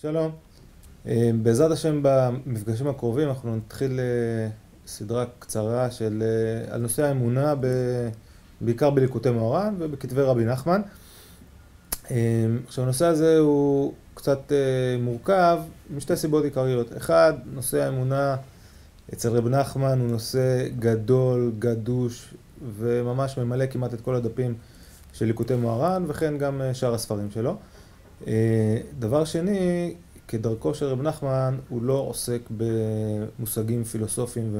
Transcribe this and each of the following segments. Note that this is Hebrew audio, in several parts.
שלום. אה, בעזרת השם במפגשים הקרובים אנחנו נתחיל אה, סדרה קצרה של, אה, על נושא האמונה ב, בעיקר בליקוטי מאורן ובכתבי רבי נחמן. עכשיו הנושא הזה הוא קצת מורכב משתי סיבות עיקריות. אחד, נושא האמונה אצל רבי נחמן הוא נושא גדול, גדוש וממש ממלא כמעט את כל הדפים של ליקוטי מוהר"ן וכן גם שאר הספרים שלו. דבר שני, כדרכו של רב נחמן, הוא לא עוסק במושגים פילוסופיים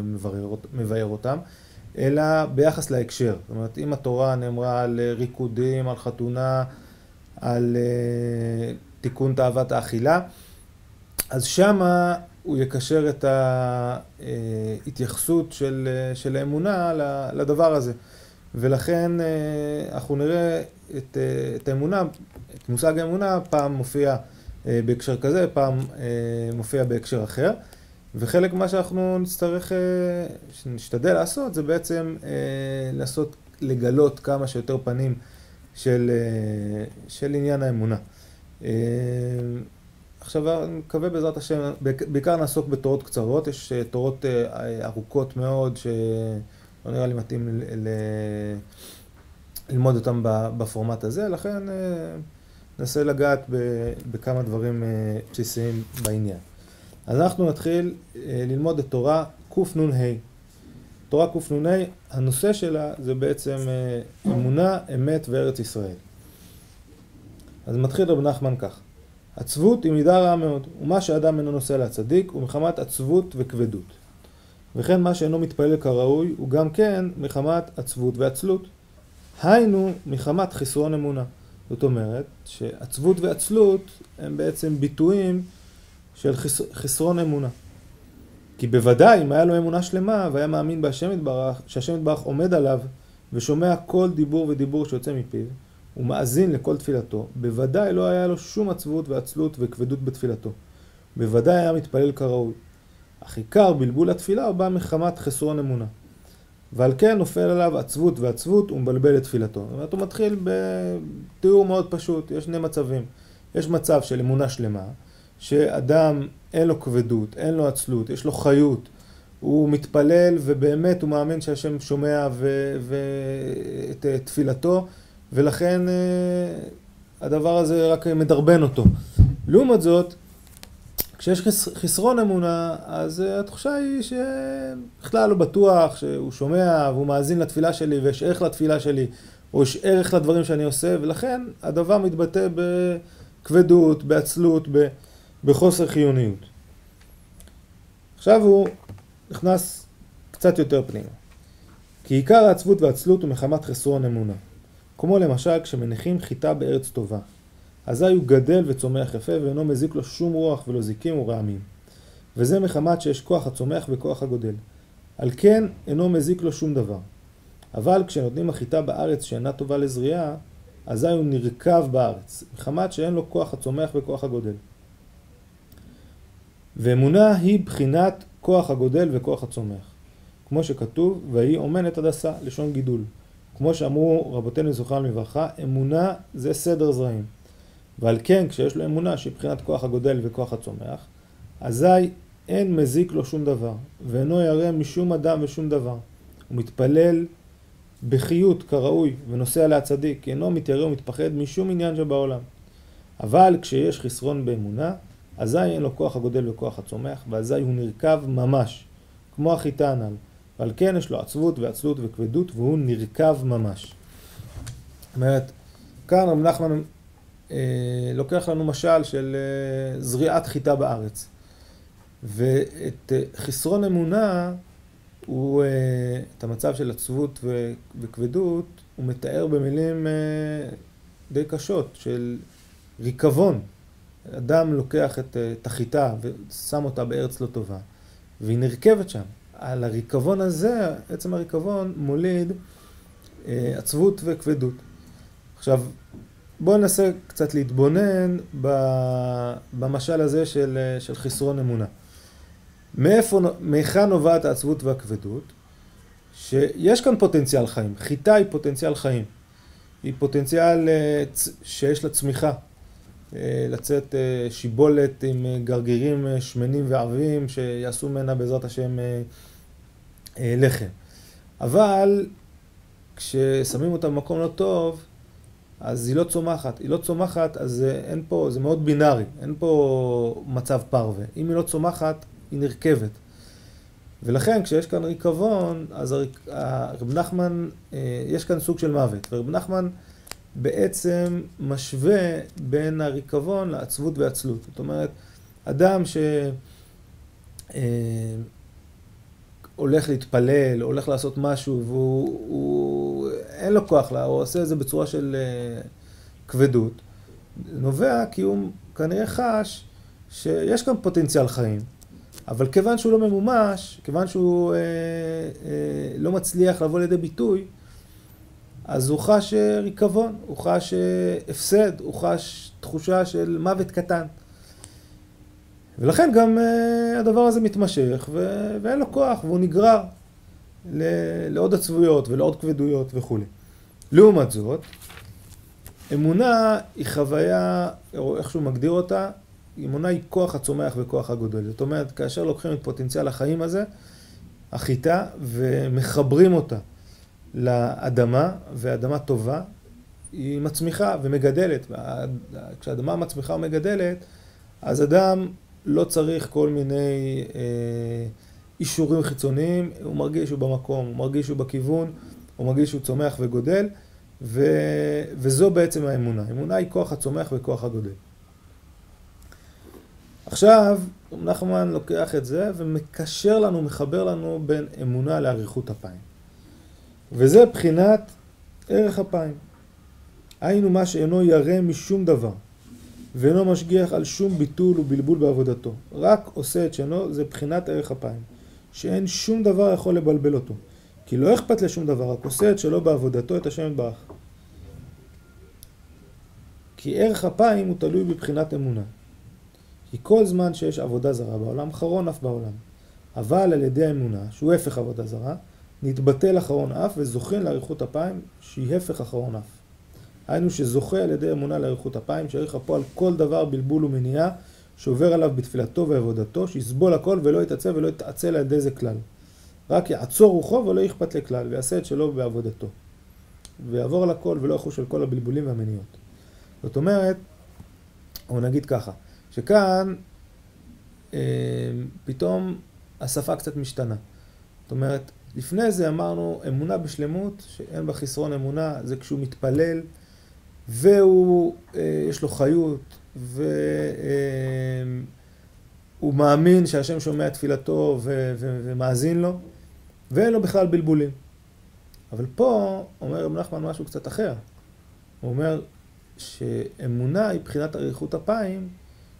ומבאר אותם, אלא ביחס להקשר. זאת אומרת, אם התורה נאמרה על ריקודים, על חתונה, על uh, תיקון תאוות האכילה, אז שמה הוא יקשר את ההתייחסות של, של האמונה לדבר הזה. ולכן אנחנו נראה את, את האמונה, את מושג האמונה, פעם מופיע אה, בהקשר כזה, פעם אה, מופיע בהקשר אחר. וחלק ממה שאנחנו נצטרך, אה, שנשתדל לעשות, זה בעצם לעשות, לגלות כמה שיותר פנים של, של עניין האמונה. עכשיו, אני מקווה בעזרת השם, בעיקר נעסוק בתורות קצרות, יש תורות ארוכות מאוד, שלא נראה לי מתאים ל... ל... ללמוד אותן בפורמט הזה, לכן ננסה לגעת בכמה דברים אה, בסיסיים בעניין. אז אנחנו נתחיל אה, ללמוד את תורה קנ"ה. תורה קנ"ה, הנושא שלה זה בעצם אה, אמונה, אמת וארץ ישראל. אז מתחיל רב נחמן כך: עצבות היא מידה רעה מאוד, ומה שאדם אינו נושא להצדיק הוא מחמת עצבות וכבדות. וכן מה שאינו מתפלל כראוי הוא גם כן מחמת עצבות ועצלות. היינו מחמת חסרון אמונה. זאת אומרת שעצבות ועצלות הם בעצם ביטויים של חס... חסרון אמונה. כי בוודאי אם היה לו אמונה שלמה והיה מאמין בהשם יתברך, שהשם יתברך עומד עליו ושומע כל דיבור ודיבור שיוצא מפיו ומאזין לכל תפילתו, בוודאי לא היה לו שום עצבות ועצלות וכבדות בתפילתו. בוודאי היה מתפלל כראוי. אך עיקר בלבול התפילה הוא בא מחמת חסרון אמונה. ועל כן נופל עליו עצבות ועצבות ומבלבל את תפילתו. זאת אומרת, הוא מתחיל בתיאור מאוד פשוט, יש שני מצבים. יש מצב של אמונה שלמה, שאדם אין לו כבדות, אין לו עצלות, יש לו חיות, הוא מתפלל ובאמת הוא מאמין שהשם שומע ואת תפילתו, ולכן אה, הדבר הזה רק מדרבן אותו. לעומת זאת, כשיש חסרון אמונה, אז אה, התחושה היא שבכלל לא בטוח שהוא שומע והוא מאזין לתפילה שלי ויש ערך לתפילה שלי, או יש ערך לדברים שאני עושה, ולכן הדבר מתבטא בכבדות, בעצלות, בחוסר חיוניות. עכשיו הוא נכנס קצת יותר פנימה. כי עיקר העצבות והעצלות הוא מחמת חסרון אמונה. כמו למשל כשמניחים חיטה בארץ טובה. אזי הוא גדל וצומח יפה ואינו מזיק לו שום רוח ולא זיקים ורעמים. וזה מחמת שיש כוח הצומח וכוח הגודל. על כן אינו מזיק לו שום דבר. אבל כשנותנים החיטה בארץ שאינה טובה לזריעה, אזי הוא נרקב בארץ, מחמת שאין לו כוח הצומח וכוח הגודל. ואמונה היא בחינת כוח הגודל וכוח הצומח. כמו שכתוב, ויהי אומנת הדסה, לשון גידול. כמו שאמרו רבותינו זוכרם לברכה, אמונה זה סדר זרעים. ועל כן כשיש לו אמונה שהיא מבחינת כוח הגודל וכוח הצומח, אזי אין מזיק לו שום דבר, ואינו ירא משום אדם ושום דבר. הוא מתפלל בחיות כראוי ונוסע להצדיק, כי אינו מתיירא ומתפחד משום עניין שבעולם. אבל כשיש חסרון באמונה, אזי אין לו כוח הגודל וכוח הצומח, ואזי הוא נרקב ממש, כמו החיטה הנ"ל. ועל כן יש לו עצבות ועצלות וכבדות, והוא נרקב ממש. זאת אומרת, כאן רב נחמן לוקח לנו משל של אה, זריעת חיטה בארץ. ואת אה, חסרון אמונה, הוא, את המצב של עצבות וכבדות, הוא מתאר במילים די קשות של ריקבון. אדם לוקח את, את החיטה ושם אותה בארץ לא טובה, והיא נרכבת שם. על הריקבון הזה, עצם הריקבון מוליד עצבות וכבדות. עכשיו, בואו ננסה קצת להתבונן במשל הזה של, של חסרון אמונה. מאיפה, מהיכן נובעת העצבות והכבדות? שיש כאן פוטנציאל חיים. חיטה היא פוטנציאל חיים. היא פוטנציאל אה, שיש לה צמיחה. לצאת שיבולת עם גרגירים שמנים ועבים שיעשו ממנה בעזרת השם לחם. אבל כששמים אותה במקום לא טוב, אז היא לא צומחת. היא לא צומחת, אז אין פה, זה מאוד בינארי, אין פה מצב פרווה. אם היא לא צומחת, היא נרכבת. ולכן כשיש כאן ריקבון, אז רב נחמן, אה, יש כאן סוג של מוות. ורב נחמן בעצם משווה בין הריקבון לעצבות ועצלות. זאת אומרת, אדם ש... אה, הולך להתפלל, הולך לעשות משהו, והוא הוא, אין לו כוח, לה, הוא עושה את זה בצורה של uh, כבדות, נובע כי הוא כנראה חש שיש כאן פוטנציאל חיים, אבל כיוון שהוא לא ממומש, כיוון שהוא uh, uh, לא מצליח לבוא לידי ביטוי, אז הוא חש ריקבון, הוא חש הפסד, הוא חש תחושה של מוות קטן. ולכן גם uh, הדבר הזה מתמשך ו- ואין לו כוח והוא נגרר ל- לעוד עצבויות ולעוד כבדויות וכולי. לעומת זאת, אמונה היא חוויה, או איך שהוא מגדיר אותה, אמונה היא כוח הצומח וכוח הגודל. זאת אומרת, כאשר לוקחים את פוטנציאל החיים הזה, החיטה, ומחברים אותה לאדמה, ואדמה טובה, היא מצמיחה ומגדלת. כשאדמה מצמיחה ומגדלת, אז אדם לא צריך כל מיני אה, אישורים חיצוניים, הוא מרגיש שהוא במקום, הוא מרגיש שהוא בכיוון, הוא מרגיש שהוא צומח וגודל, ו, וזו בעצם האמונה. האמונה היא כוח הצומח וכוח הגודל. עכשיו, נחמן לוקח את זה ומקשר לנו, מחבר לנו בין אמונה לאריכות אפיים. וזה בחינת ערך אפיים. היינו מה שאינו ירא משום דבר. ואינו משגיח על שום ביטול ובלבול בעבודתו. רק עושה את שנו, זה בחינת ערך אפיים. שאין שום דבר יכול לבלבל אותו. כי לא אכפת לשום דבר, רק עושה את שלו בעבודתו את השם יתברך. כי ערך אפיים הוא תלוי בבחינת אמונה. כי כל זמן שיש עבודה זרה בעולם, חרון אף בעולם. אבל על ידי האמונה, שהוא הפך עבודה זרה, נתבטל אחרון אף וזוכין לאריכות אפיים, שהיא הפך אחרון אף. היינו שזוכה על ידי אמונה לאריכות אפיים, שיאריך אפו על כל דבר בלבול ומניעה שעובר עליו בתפילתו ועבודתו, שיסבול הכל ולא יתעצב ולא יתעצל על ידי זה כלל. רק יעצור רוחו ולא יכפת לכלל, ויעשה את שלו בעבודתו. ויעבור על הכל ולא יחוש על כל הבלבולים והמניעות. זאת אומרת, או נגיד ככה, שכאן אה, פתאום השפה קצת משתנה. זאת אומרת, לפני זה אמרנו אמונה בשלמות, שאין בה חסרון אמונה, זה כשהוא מתפלל והוא, אה, יש לו חיות, והוא אה, מאמין שהשם שומע תפילתו ומאזין לו, ואין לו בכלל בלבולים. אבל פה אומר רב נחמן משהו קצת אחר. הוא אומר שאמונה היא בחינת אריכות אפיים,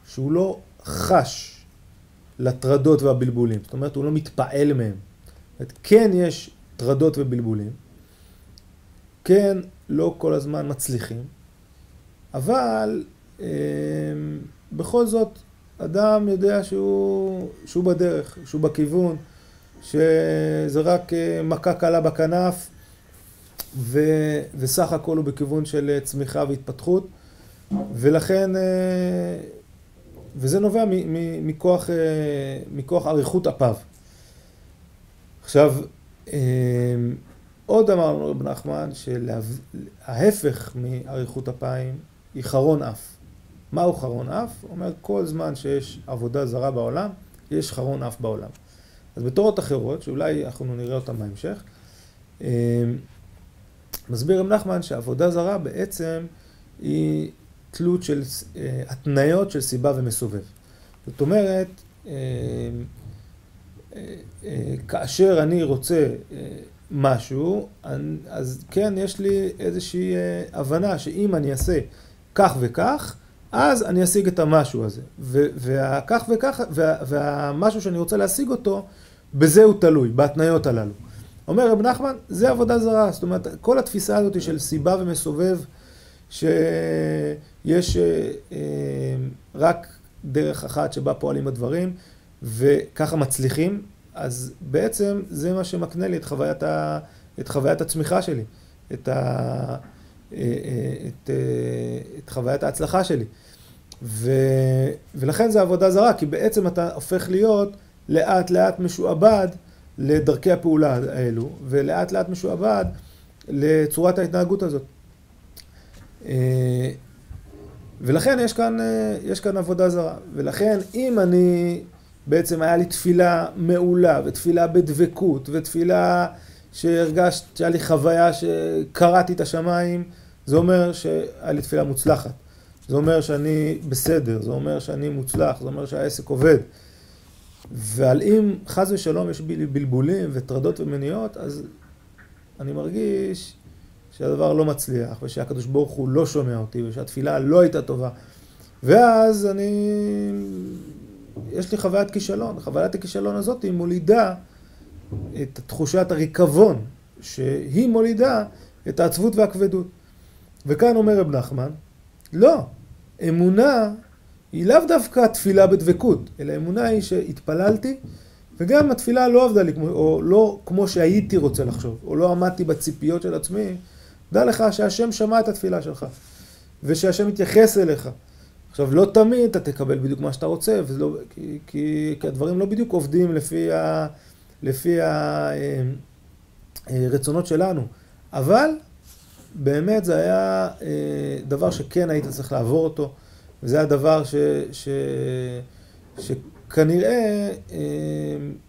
שהוא לא חש לטרדות והבלבולים. זאת אומרת, הוא לא מתפעל מהם. זאת אומרת, כן יש טרדות ובלבולים, כן לא כל הזמן מצליחים, אבל אה, בכל זאת אדם יודע שהוא, שהוא בדרך, שהוא בכיוון, שזה רק אה, מכה קלה בכנף ו, וסך הכל הוא בכיוון של צמיחה והתפתחות ולכן, אה, וזה נובע מ, מ, מכוח, מכוח אריכות אפיו. עכשיו, עוד אמרנו רב נחמן שההפך מאריכות אפיים היא חרון אף. מהו חרון אף? אומר כל זמן שיש עבודה זרה בעולם, יש חרון אף בעולם. אז בתורות אחרות, שאולי אנחנו נראה אותן בהמשך, אה, מסביר רב נחמן שעבודה זרה בעצם היא תלות של אה, התניות של סיבה ומסובב. זאת אומרת, אה, כאשר אני רוצה משהו, אז כן, יש לי איזושהי הבנה שאם אני אעשה כך וכך, אז אני אשיג את המשהו הזה. והכך וכך, וה, והמשהו שאני רוצה להשיג אותו, בזה הוא תלוי, בהתניות הללו. אומר רב נחמן, זה עבודה זרה. זאת אומרת, כל התפיסה הזאת של סיבה ומסובב, שיש אה, אה, רק דרך אחת שבה פועלים הדברים, וככה מצליחים, אז בעצם זה מה שמקנה לי את חוויית, ה, את חוויית הצמיחה שלי, את, ה, את, אה, את חוויית ההצלחה שלי. ו... ולכן זה עבודה זרה, כי בעצם אתה הופך להיות לאט לאט משועבד לדרכי הפעולה האלו, ולאט לאט משועבד לצורת ההתנהגות הזאת. אה, ולכן יש כאן, אה, יש כאן עבודה זרה. ולכן אם אני, בעצם היה לי תפילה מעולה, ותפילה בדבקות, ותפילה שהרגשת, שהיה לי חוויה שקראתי את השמיים, זה אומר שהיה לי תפילה מוצלחת. זה אומר שאני בסדר, זה אומר שאני מוצלח, זה אומר שהעסק עובד. ועל אם חס ושלום יש בי בלבולים וטרדות ומניעות, אז אני מרגיש שהדבר לא מצליח, ושהקדוש ברוך הוא לא שומע אותי, ושהתפילה לא הייתה טובה. ואז אני... יש לי חוויית כישלון. חוויית הכישלון הזאת היא מולידה את תחושת הריקבון, שהיא מולידה את העצבות והכבדות. וכאן אומר רב נחמן, לא, אמונה היא לאו דווקא תפילה בדבקות, אלא אמונה היא שהתפללתי, וגם התפילה לא עבדה לי, או לא כמו שהייתי רוצה לחשוב, או לא עמדתי בציפיות של עצמי, דע לך שהשם שמע את התפילה שלך, ושהשם מתייחס אליך. עכשיו, לא תמיד אתה תקבל בדיוק מה שאתה רוצה, ולא, כי, כי, כי הדברים לא בדיוק עובדים לפי, ה, לפי הרצונות אה, אה, שלנו, אבל באמת זה היה אה, דבר שכן היית צריך לעבור אותו, וזה הדבר ש, ש, שכנראה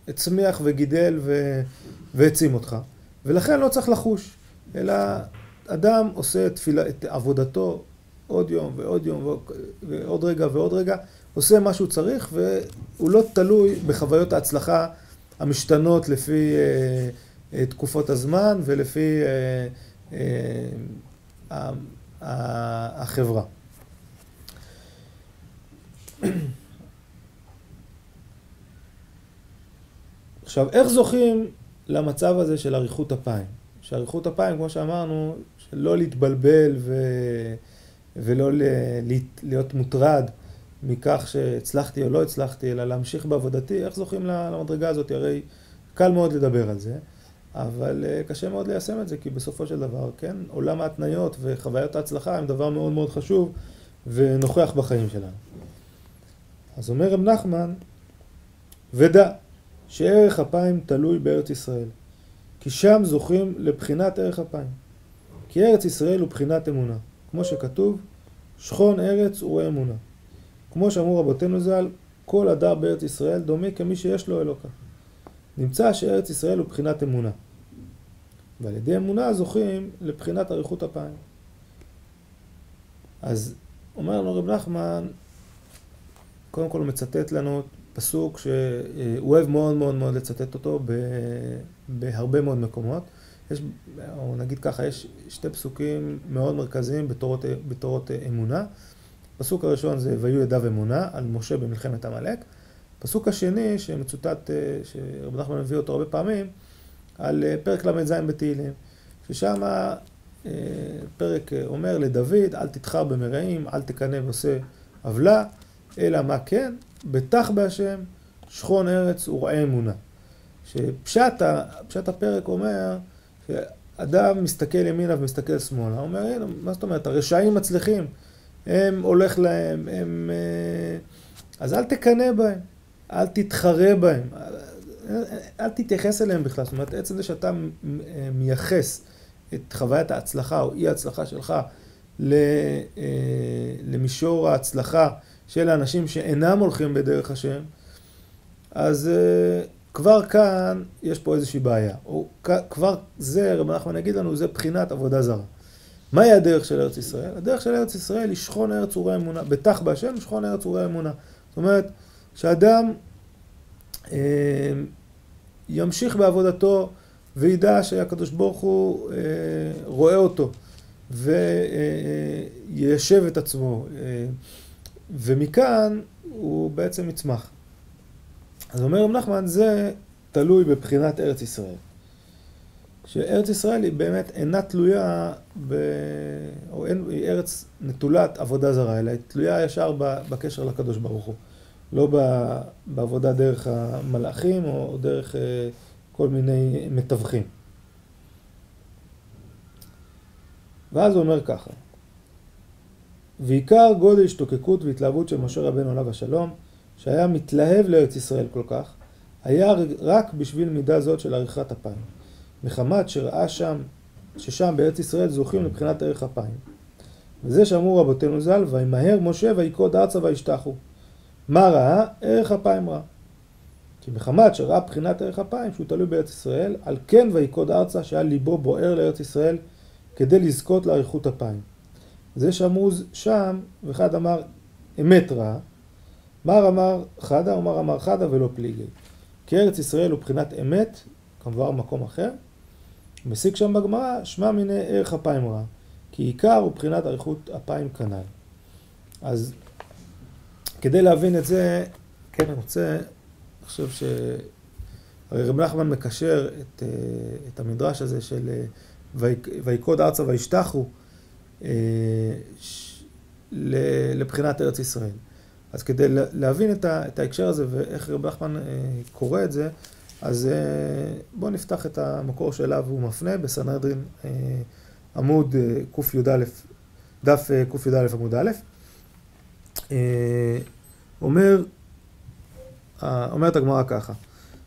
הצמיח וגידל והעצים אותך, ולכן לא צריך לחוש, אלא אדם עושה תפילה, את עבודתו עוד יום ועוד יום ועוד רגע ועוד רגע, עושה מה שהוא צריך והוא לא תלוי בחוויות ההצלחה המשתנות לפי אה, אה, תקופות הזמן ולפי אה, אה, החברה. עכשיו, איך זוכים למצב הזה של אריכות אפיים? שאריכות אפיים, כמו שאמרנו, לא להתבלבל ו... ולא ל... להיות מוטרד מכך שהצלחתי או לא הצלחתי, אלא להמשיך בעבודתי, איך זוכים למדרגה הזאת? הרי קל מאוד לדבר על זה, אבל אה, קשה מאוד ליישם את זה, כי בסופו של דבר, כן, עולם ההתניות וחוויות ההצלחה הם דבר מאוד מאוד חשוב ונוכח בחיים שלנו. אז אומר רב נחמן, ודע שערך אפיים תלוי בארץ ישראל, כי שם זוכים לבחינת ערך אפיים. כי ארץ ישראל הוא בחינת אמונה. כמו שכתוב, שכון ארץ ורואה אמונה. כמו שאמרו רבותינו ז"ל, כל הדר בארץ ישראל דומה כמי שיש לו אלוקה. נמצא שארץ ישראל הוא בחינת אמונה. ועל ידי אמונה זוכים לבחינת אריכות אפיים. אז אומר לנו רב נחמן, קודם כל הוא מצטט לנו פסוק שהוא אוהב מאוד מאוד מאוד לצטט אותו בהרבה מאוד מקומות. יש, או נגיד ככה, יש שתי פסוקים מאוד מרכזיים בתורות, בתורות אמונה. פסוק הראשון זה ויהיו ידיו אמונה, על משה במלחמת עמלק. פסוק השני, שמצוטט, שרב נחמן מביא אותו הרבה פעמים, על פרק ל"ז בתהילים, ששם אה, פרק אומר לדוד, אל תתחר במרעים, אל תקנא ועושה עוולה, אלא מה כן? בטח בהשם, שכון ארץ וראה אמונה. שפשט הפרק אומר, שאדם מסתכל ימינה ומסתכל שמאלה, אומר, מה זאת אומרת, הרשעים מצליחים, הם הולך להם, הם... אה, אז אל תקנא בהם, אל תתחרה בהם, אל תתייחס אליהם בכלל. זאת אומרת, עצם זה שאתה מייחס את חוויית ההצלחה או אי ההצלחה שלך אה, למישור ההצלחה של האנשים שאינם הולכים בדרך השם, אז אה, כבר כאן יש פה איזושהי בעיה. או כבר זה, רב נחמן יגיד לנו, זה בחינת עבודה זרה. מהי הדרך של ארץ ישראל? הדרך של ארץ ישראל היא שכון ארץ ורע אמונה. בטח בהשם שכון ארץ ורע אמונה. זאת אומרת, שאדם אה, ימשיך בעבודתו וידע שהקדוש ברוך הוא אה, רואה אותו ויישב את עצמו. אה, ומכאן הוא בעצם יצמח. אז אומר רב נחמן, זה תלוי בבחינת ארץ ישראל. שארץ ישראל היא באמת אינה תלויה, ב... או אין, היא ארץ נטולת עבודה זרה, אלא היא תלויה ישר בקשר לקדוש ברוך הוא. לא בעבודה דרך המלאכים או דרך אה, כל מיני מתווכים. ואז הוא אומר ככה, ועיקר גודל השתוקקות והתלהבות של משה רבנו עליו השלום, שהיה מתלהב לארץ ישראל כל כך, היה רק בשביל מידה זאת של עריכת אפיים. מחמת שראה שם, ששם בארץ ישראל זוכים לבחינת ערך אפיים. וזה שאמרו רבותינו ז"ל, וימהר משה ויקוד ארצה וישתחו. מה ראה? ערך אפיים ראה. כי מחמת שראה בחינת ערך אפיים שהוא תלוי בארץ ישראל, על כן ויקוד ארצה שהיה ליבו בוער לארץ ישראל כדי לזכות לאריכות אפיים. זה שאמרו שם, ואחד אמר אמת רעה, מר אמר חדה, ומר אמר חדה ולא פליגי. כי ארץ ישראל הוא בחינת אמת, כמובן מקום אחר. מסיק שם בגמרא, שמע מיני ערך אפיים רע, כי עיקר הוא בחינת אריכות אפיים כנ"ל. אז כדי להבין את זה, כן, אני רוצה, אני חושב ש... הרי רב נחמן מקשר את, אה, את המדרש הזה של אה, ויקוד ארצה וישתחו לבחינת ארץ ישראל. אז כדי להבין את ההקשר הזה ואיך רב נחמן אה, קורא את זה, אז אה, בואו נפתח את המקור שאליו הוא מפנה בסנהדרין אה, עמוד קי"א, דף קי"א עמוד א', אומר, אומרת הגמרא ככה,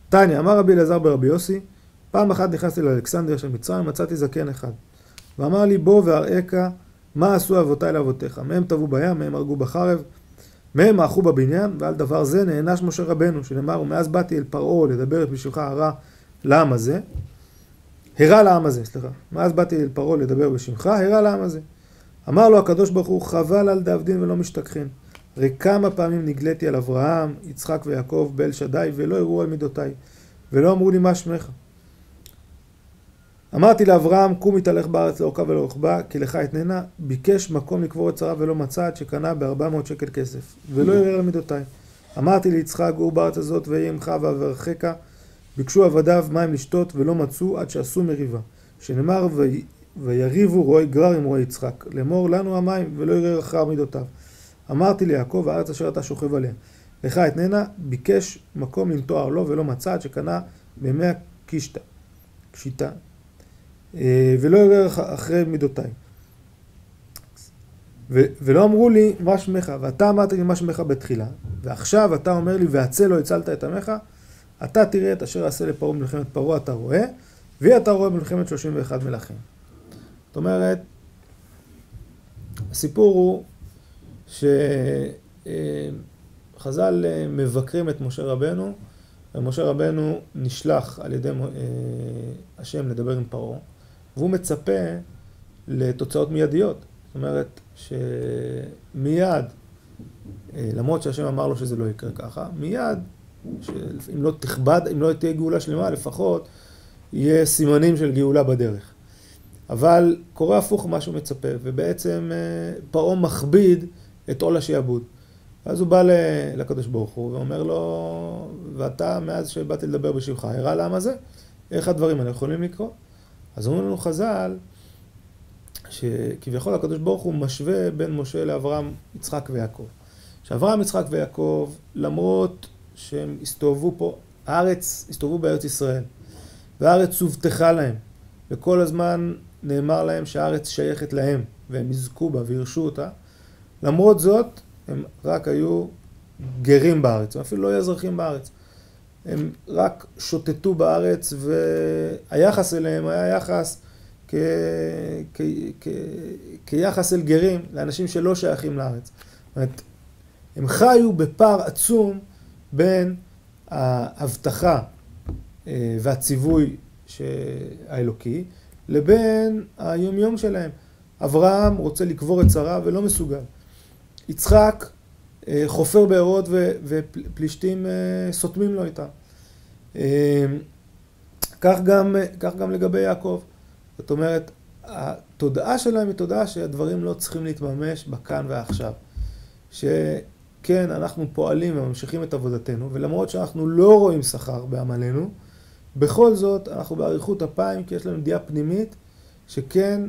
תניא, אמר רבי אלעזר ברבי יוסי, פעם אחת נכנסתי לאלכסנדריה של מצרים, מצאתי זקן אחד, ואמר לי בוא ואראך מה עשו אבותיי לאבותיך, מהם טבעו בים, מהם הרגו בחרב, מהם האחו בבניין, ועל דבר זה נענש משה רבנו, שנאמר, ומאז באתי אל פרעה לדבר את בשבילך הרע לעם הזה, הרע לעם הזה, סליחה. מאז באתי אל פרעה לדבר בשמך, הרע לעם הזה. אמר לו הקדוש ברוך הוא, חבל על דאבדין ולא משתכחין. הרי כמה פעמים נגליתי על אברהם, יצחק ויעקב, באל שדי, ולא הראו על מידותיי, ולא אמרו לי מה שמך. אמרתי לאברהם, קום התהלך בארץ לאורכה ולרוחבה, כי לך אתננה, ביקש מקום לקבור את שרה ולא מצא עד שקנה בארבע מאות שקל כסף, ולא ערער למידותיי. אמרתי ליצחק, גור בארץ הזאת ואהיה עמך ואברכך, ביקשו עבדיו מים לשתות ולא מצאו עד שעשו מריבה. שנאמר, ויריבו רועי גרר עם רועי יצחק, לאמור לנו המים ולא ערער אחר מידותיו. אמרתי ליעקב, הארץ אשר אתה שוכב עליה. לך אתננה, ביקש מקום לנטוע לו ולא מצא עד שקנה בימי הקישתא. קשיטה. אה, ולא יראה אחרי מידותיי. ולא אמרו לי מה שמך, ואתה אמרת לי מה שמך בתחילה, ועכשיו אתה אומר לי והצל לא הצלת את עמך, אתה תראה את אשר עשה לפרעה במלחמת פרעה אתה רואה, ואתה רואה במלחמת 31 מלכים. זאת אומרת, הסיפור הוא שחז"ל אה, מבקרים את משה רבנו, ומשה רבנו נשלח על ידי אה, השם לדבר עם פרעה. והוא מצפה לתוצאות מיידיות. זאת אומרת שמיד, אה, למרות שהשם אמר לו שזה לא יקרה ככה, מיד, אם לא תכבד, אם לא תהיה גאולה שלמה, לפחות יהיה סימנים של גאולה בדרך. אבל קורה הפוך ממה שהוא מצפה, ובעצם אה, פרעה מכביד את עול השעבוד. אז הוא בא לקדוש ברוך הוא ואומר לו, ואתה, מאז שבאתי לדבר בשבילך, הראה לעם הזה, איך הדברים האלה יכולים לקרות? אז אומרים לנו חז"ל, שכביכול הקדוש ברוך הוא משווה בין משה לאברהם, יצחק ויעקב. שאברהם, יצחק ויעקב, למרות שהם הסתובבו פה, הארץ, הסתובבו בארץ ישראל, והארץ הובטחה להם, וכל הזמן נאמר להם שהארץ שייכת להם, והם יזכו בה וירשו אותה, למרות זאת, הם רק היו גרים בארץ, הם אפילו לא היו אזרחים בארץ. הם רק שוטטו בארץ והיחס אליהם היה יחס כ... כ... כ... כיחס אל גרים, לאנשים שלא שייכים לארץ. זאת אומרת, הם חיו בפער עצום בין ההבטחה אה, והציווי האלוקי לבין היומיום שלהם. אברהם רוצה לקבור את שרה ולא מסוגל. יצחק חופר בארות ופלישתים אה, סותמים לו איתם. אה, כך גם, כך גם לגבי יעקב. זאת אומרת, התודעה שלהם היא תודעה שהדברים לא צריכים להתממש בכאן ועכשיו. שכן, אנחנו פועלים וממשיכים את עבודתנו, ולמרות שאנחנו לא רואים שכר בעמלנו, בכל זאת אנחנו באריכות אפיים, כי יש לנו דעה פנימית שכן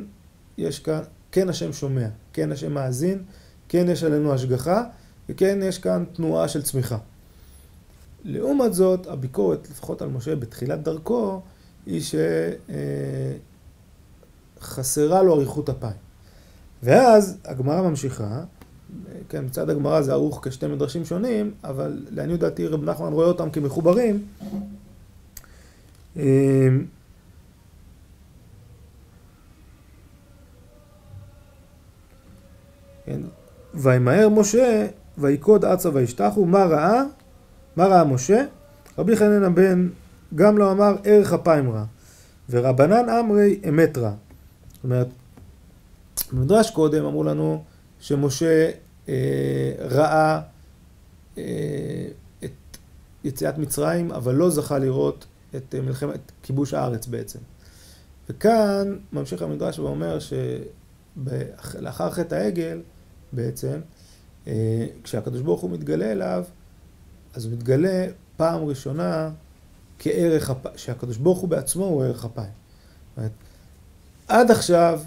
יש כאן, כן השם שומע, כן השם מאזין, כן יש עלינו השגחה, וכן, יש כאן תנועה של צמיחה. לעומת זאת, הביקורת, לפחות על משה בתחילת דרכו, היא שחסרה לו אריכות אפיים. ואז הגמרא ממשיכה, כן, מצד הגמרא זה ערוך כשתי מדרשים שונים, אבל לעניות דעתי רב נחמן רואה אותם כמחוברים. כן, וימהר משה, ויקוד ארצה וישתחו, מה ראה? מה ראה משה? רבי חנן הבן גם לא אמר ערך אפיים רע, ורבנן אמרי אמת רע. זאת אומרת, במדרש קודם אמרו לנו שמשה אה, ראה אה, את יציאת מצרים, אבל לא זכה לראות את מלחמת כיבוש הארץ בעצם. וכאן ממשיך המדרש ואומר שלאחר חטא העגל, בעצם, אה, כשהקדוש ברוך הוא מתגלה אליו, אז הוא מתגלה פעם ראשונה כערך אפיים, שהקדוש ברוך הוא בעצמו הוא ערך אפיים. עד עכשיו,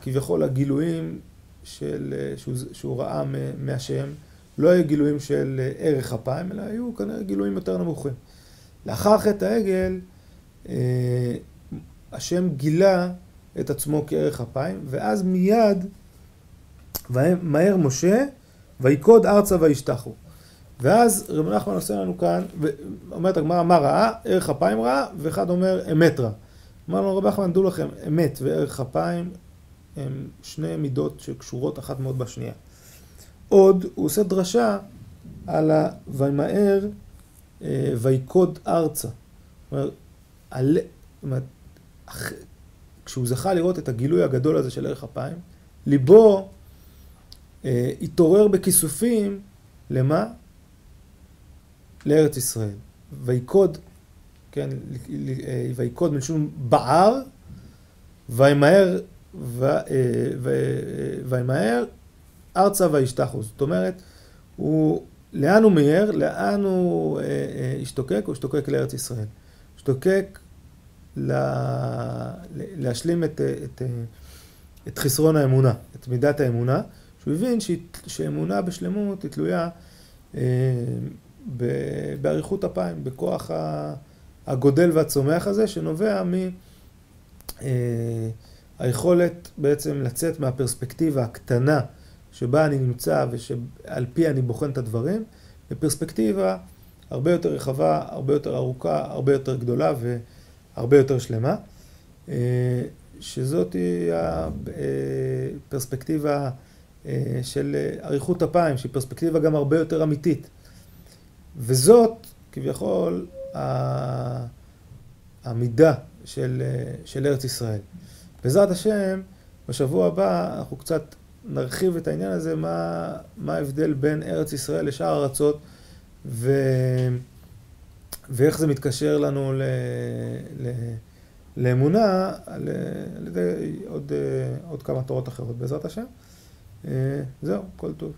כביכול הגילויים של, שהוא, שהוא ראה מהשם, לא היו גילויים של ערך אפיים, אלא היו כנראה גילויים יותר נמוכים. לאחר חטא העגל, אה, השם גילה את עצמו כערך אפיים, ואז מיד ומהר משה, ויקוד ארצה וישתחו. ואז רב נחמן עושה לנו כאן, אומרת הגמרא מה ראה? ערך אפיים ראה, ואחד אומר אמת רע. אמר לנו רב נחמן, דעו לכם, אמת וערך אפיים הם שני מידות שקשורות אחת מאוד בשנייה. עוד, הוא עושה דרשה על ה... וימהר אה, ויקוד ארצה. זאת אומרת, כשהוא זכה לראות את הגילוי הגדול הזה של ערך אפיים, ליבו התעורר בכיסופים, למה? לארץ ישראל. ויקוד, כן, אה, ויקוד מלשון בער, וימהר, אה, וימהר ארצה וישתחו. זאת אומרת, הוא, לאן הוא מיהר? לאן הוא השתוקק? הוא השתוקק לארץ ישראל. השתוקק לה, להשלים את, את, את חסרון האמונה, את מידת האמונה. שהוא הבין שאמונה בשלמות היא תלויה אה, באריכות אפיים, בכוח הגודל והצומח הזה, שנובע מהיכולת אה, בעצם לצאת מהפרספקטיבה הקטנה שבה אני נמצא ושעל פי אני בוחן את הדברים, בפרספקטיבה הרבה יותר רחבה, הרבה יותר ארוכה, הרבה יותר גדולה והרבה יותר שלמה. אה, שזאת היא הפרספקטיבה של אה, אריכות אפיים, שהיא פרספקטיבה גם הרבה יותר אמיתית. וזאת, כביכול, המידה של, אה, של ארץ ישראל. בעזרת השם, בשבוע הבא אנחנו קצת נרחיב את העניין הזה, מה, מה ההבדל בין ארץ ישראל לשאר הארצות, ו, ואיך זה מתקשר לנו ל, ל, לאמונה על ידי עוד, עוד כמה תורות אחרות, בעזרת השם. אה, זהו, כל טוב.